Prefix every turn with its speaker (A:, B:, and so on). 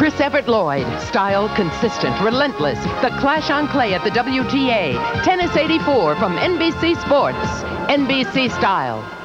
A: Chris Evert Lloyd, style consistent, relentless. The Clash on Clay at the WTA. Tennis 84 from NBC Sports. NBC Style.